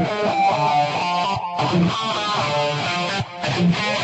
I'm sorry.